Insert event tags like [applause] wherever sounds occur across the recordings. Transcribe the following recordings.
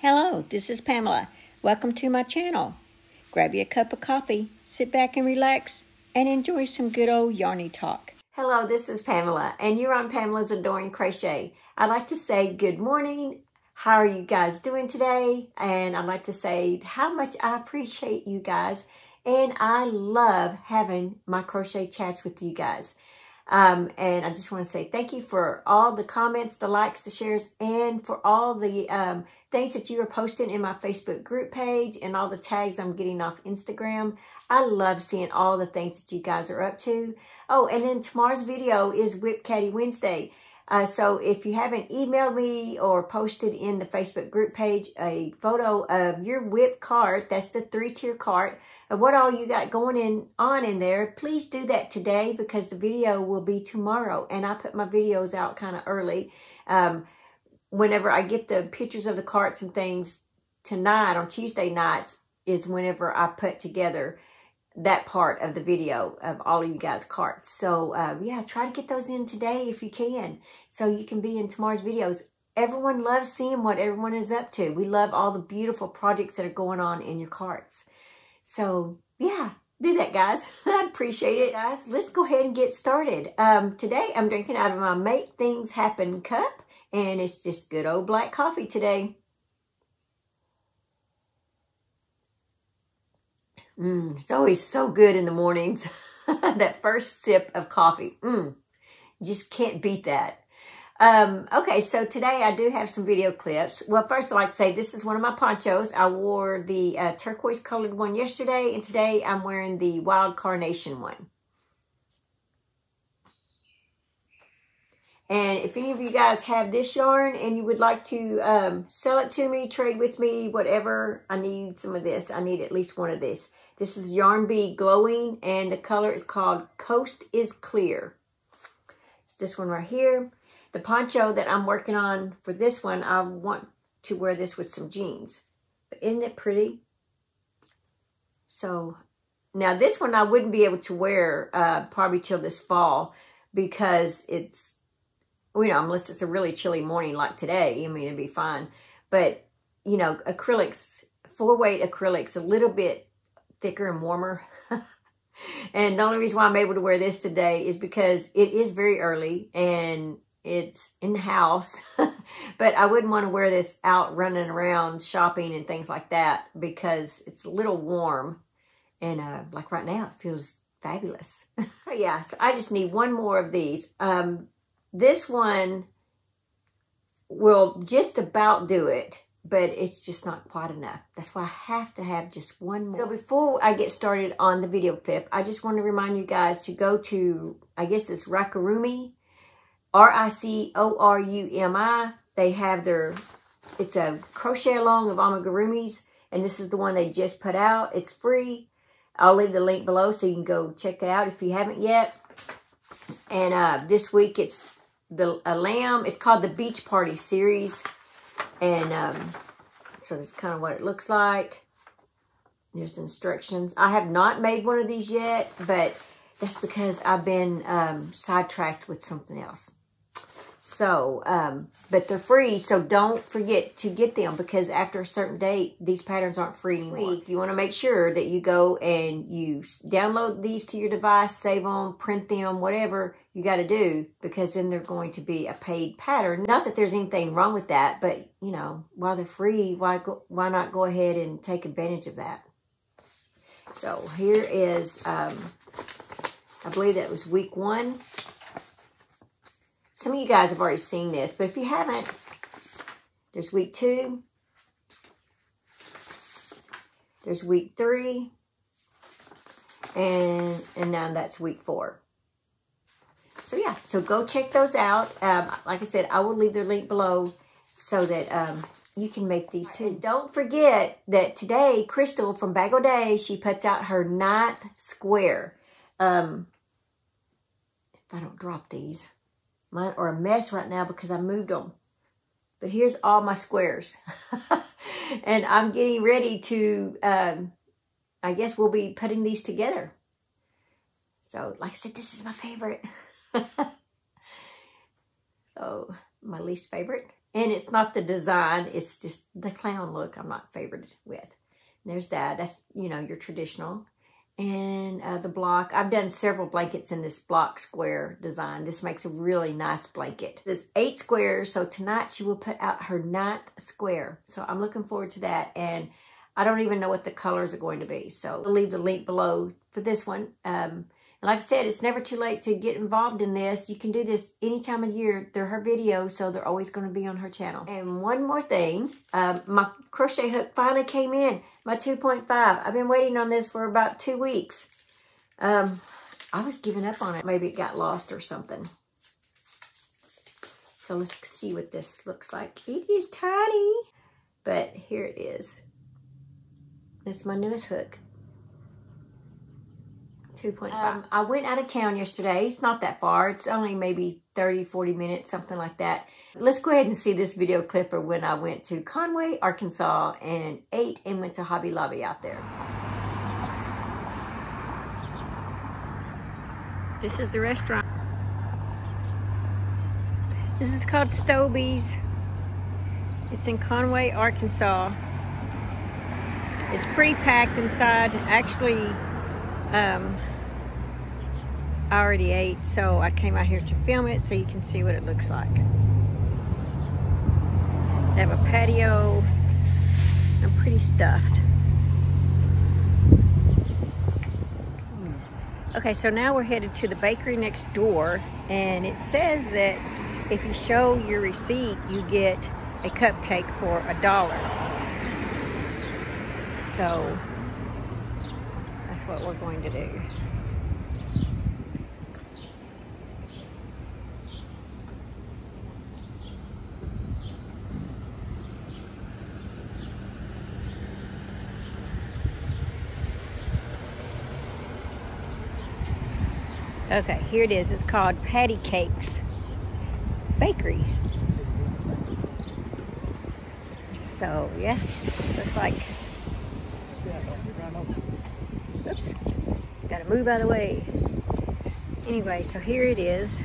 Hello, this is Pamela. Welcome to my channel. Grab you a cup of coffee, sit back and relax, and enjoy some good old yarny talk. Hello, this is Pamela, and you're on Pamela's Adoring Crochet. I'd like to say good morning. How are you guys doing today? And I'd like to say how much I appreciate you guys, and I love having my crochet chats with you guys. Um, and I just want to say thank you for all the comments, the likes, the shares, and for all the um, things that you are posting in my Facebook group page and all the tags I'm getting off Instagram. I love seeing all the things that you guys are up to. Oh, and then tomorrow's video is Whip Caddy Wednesday. Uh, so if you haven't emailed me or posted in the Facebook group page a photo of your whip cart, that's the three-tier cart, of what all you got going in on in there, please do that today because the video will be tomorrow. And I put my videos out kind of early. Um, whenever I get the pictures of the carts and things tonight on Tuesday nights is whenever I put together that part of the video of all of you guys' carts. So uh, yeah, try to get those in today if you can so you can be in tomorrow's videos. Everyone loves seeing what everyone is up to. We love all the beautiful projects that are going on in your carts. So yeah, do that guys. [laughs] I appreciate it guys. Let's go ahead and get started. Um, today I'm drinking out of my Make Things Happen cup and it's just good old black coffee today. Mm, it's always so good in the mornings. [laughs] that first sip of coffee. Mm, just can't beat that. Um, okay, so today I do have some video clips. Well, first I'd like to say this is one of my ponchos. I wore the uh, turquoise colored one yesterday, and today I'm wearing the wild carnation one. And if any of you guys have this yarn and you would like to um, sell it to me, trade with me, whatever, I need some of this. I need at least one of this. This is Yarn Bee Glowing, and the color is called Coast is Clear. It's this one right here. The poncho that I'm working on for this one, I want to wear this with some jeans. But isn't it pretty? So, now this one I wouldn't be able to wear uh, probably till this fall because it's, you know, unless it's a really chilly morning like today. I mean, it'd be fine. But, you know, acrylics, four-weight acrylics, a little bit thicker and warmer. [laughs] and the only reason why I'm able to wear this today is because it is very early and it's in the house. [laughs] but I wouldn't want to wear this out running around shopping and things like that because it's a little warm. And uh, like right now, it feels fabulous. [laughs] yeah, so I just need one more of these. Um, this one will just about do it but it's just not quite enough. That's why I have to have just one more. So before I get started on the video clip, I just want to remind you guys to go to, I guess it's Ricorumi, R-I-C-O-R-U-M-I. They have their, it's a crochet along of amigurumis, and this is the one they just put out. It's free. I'll leave the link below so you can go check it out if you haven't yet. And uh, this week it's the a lamb. It's called the Beach Party series. And um, so that's kind of what it looks like. There's instructions. I have not made one of these yet, but that's because I've been um, sidetracked with something else. So, um, but they're free, so don't forget to get them because after a certain date, these patterns aren't free anymore. You want to make sure that you go and you download these to your device, save them, print them, whatever you got to do because then they're going to be a paid pattern. Not that there's anything wrong with that, but you know, while they're free, why go, why not go ahead and take advantage of that? So here is, um, I believe that was week one. Some of you guys have already seen this, but if you haven't, there's week two. There's week three. And, and now that's week four. So yeah, so go check those out. Um, like I said, I will leave their link below so that um, you can make these too. And don't forget that today, Crystal from Bag-O-Day, she puts out her ninth square. Um, if I don't drop these. Mine are a mess right now because I moved them. But here's all my squares. [laughs] and I'm getting ready to, um, I guess we'll be putting these together. So, like I said, this is my favorite. [laughs] so, my least favorite. And it's not the design, it's just the clown look I'm not favored with. And there's that. That's, you know, your traditional. And uh, the block, I've done several blankets in this block square design. This makes a really nice blanket. There's eight squares, so tonight she will put out her ninth square. So I'm looking forward to that. And I don't even know what the colors are going to be. So I'll leave the link below for this one. Um, and like I said, it's never too late to get involved in this. You can do this any time of year. They're her videos, so they're always going to be on her channel. And one more thing, um, my crochet hook finally came in, my 2.5. I've been waiting on this for about two weeks. Um, I was giving up on it. Maybe it got lost or something. So let's see what this looks like. It is tiny, but here it is. That's my newest hook. 2.5. Um, I went out of town yesterday. It's not that far. It's only maybe 30, 40 minutes, something like that. Let's go ahead and see this video clip of when I went to Conway, Arkansas and ate and went to Hobby Lobby out there. This is the restaurant. This is called Stoby's. It's in Conway, Arkansas. It's pretty packed inside. Actually, um, I already ate, so I came out here to film it so you can see what it looks like. They have a patio. I'm pretty stuffed. Okay, so now we're headed to the bakery next door, and it says that if you show your receipt, you get a cupcake for a dollar. So that's what we're going to do. Okay, here it is. It's called Patticakes Bakery. So, yeah, looks like Oops. Gotta move out of the way. Anyway, so here it is.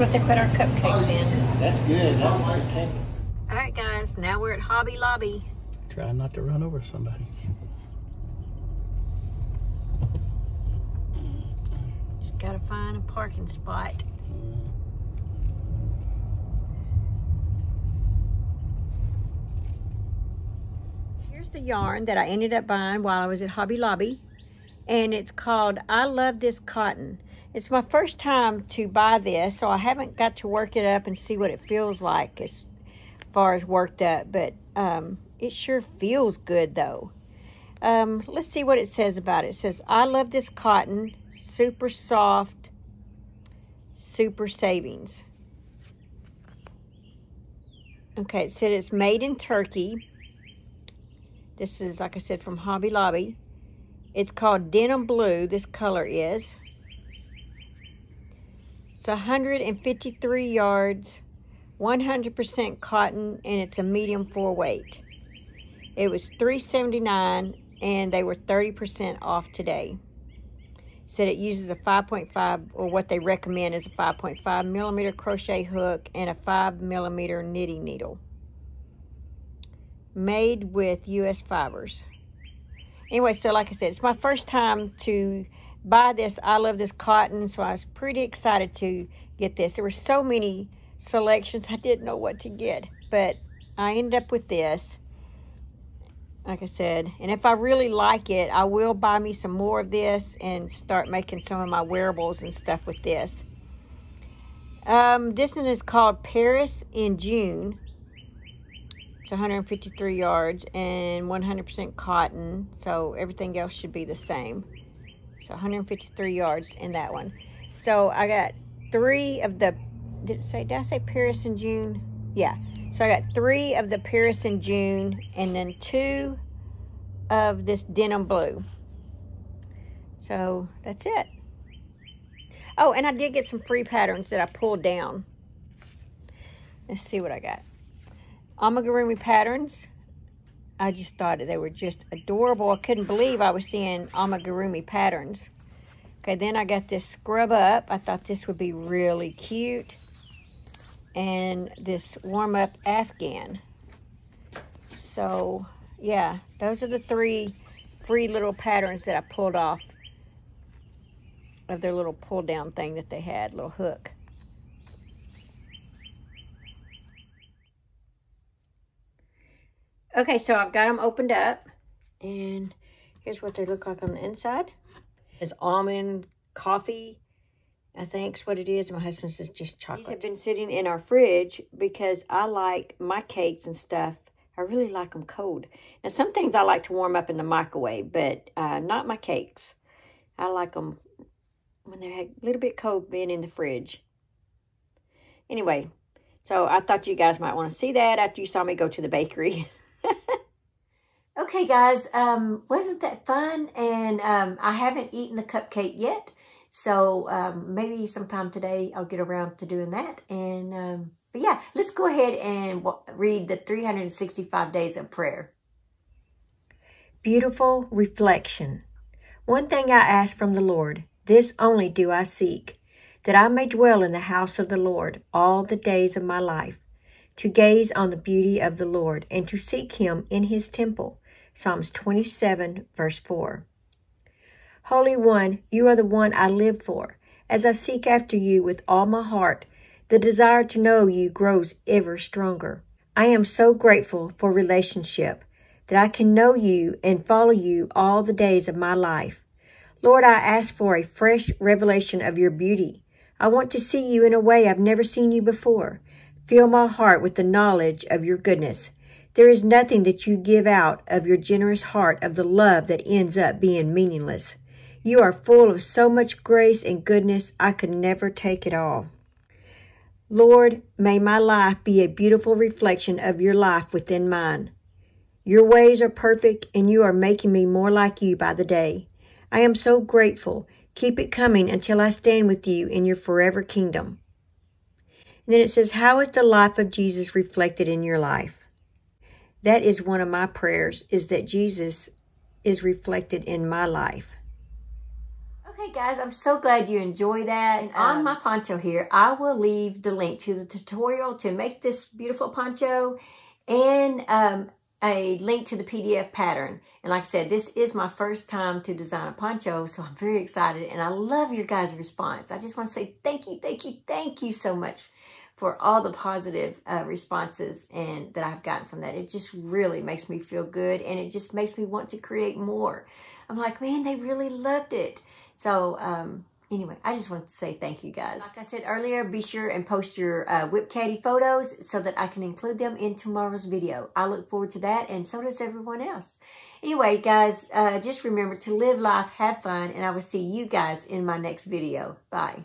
what they put our cupcakes in. That's good. That's okay. All right, guys. Now we're at Hobby Lobby. Try not to run over somebody. Just gotta find a parking spot. Here's the yarn that I ended up buying while I was at Hobby Lobby. And it's called I Love This Cotton. It's my first time to buy this, so I haven't got to work it up and see what it feels like as far as worked up, but um, it sure feels good though. Um, let's see what it says about it. It says, I love this cotton, super soft, super savings. Okay, it said it's made in Turkey. This is, like I said, from Hobby Lobby. It's called Denim Blue, this color is. It's 153 yards, 100% cotton, and it's a medium four weight. It was $3.79, and they were 30% off today. Said it uses a 5.5, or what they recommend is a 5.5 millimeter crochet hook and a 5 millimeter knitting needle. Made with U.S. fibers. Anyway, so like I said, it's my first time to buy this. I love this cotton, so I was pretty excited to get this. There were so many selections, I didn't know what to get, but I ended up with this. Like I said, and if I really like it, I will buy me some more of this and start making some of my wearables and stuff with this. Um, this one is called Paris in June. It's 153 yards and 100% cotton, so everything else should be the same. So 153 yards in that one. So I got three of the, did it say, did I say Paris in June? Yeah. So I got three of the Paris in June and then two of this denim blue. So that's it. Oh, and I did get some free patterns that I pulled down. Let's see what I got. Amigurumi patterns. I just thought they were just adorable. I couldn't believe I was seeing amigurumi patterns. Okay, then I got this scrub up. I thought this would be really cute. And this warm up Afghan. So, yeah, those are the three free little patterns that I pulled off of their little pull down thing that they had, little hook. Okay, so I've got them opened up. And here's what they look like on the inside. It's almond coffee, I think is what it is. My husband says just chocolate. These have been sitting in our fridge because I like my cakes and stuff. I really like them cold. Now, some things I like to warm up in the microwave, but uh, not my cakes. I like them when they're a little bit cold being in the fridge. Anyway, so I thought you guys might want to see that after you saw me go to the bakery. [laughs] Okay, guys, um, wasn't that fun? And um, I haven't eaten the cupcake yet. So um, maybe sometime today I'll get around to doing that. And um, But yeah, let's go ahead and read the 365 Days of Prayer. Beautiful reflection. One thing I ask from the Lord, this only do I seek, that I may dwell in the house of the Lord all the days of my life, to gaze on the beauty of the Lord and to seek him in his temple. Psalms 27, verse 4. Holy One, you are the one I live for. As I seek after you with all my heart, the desire to know you grows ever stronger. I am so grateful for relationship that I can know you and follow you all the days of my life. Lord, I ask for a fresh revelation of your beauty. I want to see you in a way I've never seen you before. Fill my heart with the knowledge of your goodness. There is nothing that you give out of your generous heart of the love that ends up being meaningless. You are full of so much grace and goodness, I could never take it all. Lord, may my life be a beautiful reflection of your life within mine. Your ways are perfect, and you are making me more like you by the day. I am so grateful. Keep it coming until I stand with you in your forever kingdom. And then it says, How is the life of Jesus reflected in your life? That is one of my prayers, is that Jesus is reflected in my life. Okay, guys, I'm so glad you enjoy that. And on um, my poncho here, I will leave the link to the tutorial to make this beautiful poncho and um, a link to the PDF pattern. And like I said, this is my first time to design a poncho, so I'm very excited. And I love your guys' response. I just want to say thank you, thank you, thank you so much for all the positive uh, responses and that I've gotten from that. It just really makes me feel good and it just makes me want to create more. I'm like, man, they really loved it. So, um, anyway, I just want to say thank you guys. Like I said earlier, be sure and post your uh, Whip Caddy photos so that I can include them in tomorrow's video. I look forward to that and so does everyone else. Anyway, guys, uh, just remember to live life, have fun, and I will see you guys in my next video. Bye.